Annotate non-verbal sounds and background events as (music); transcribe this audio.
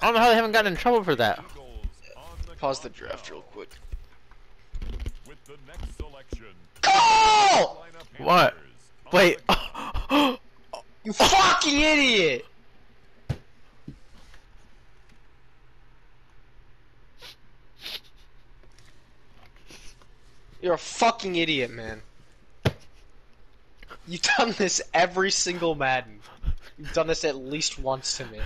I don't know how they haven't gotten in trouble for that. Pause the draft real quick. With! What? Wait. (laughs) You fucking idiot! You're a fucking idiot, man. You've done this every single Madden. You've done this at least once to me.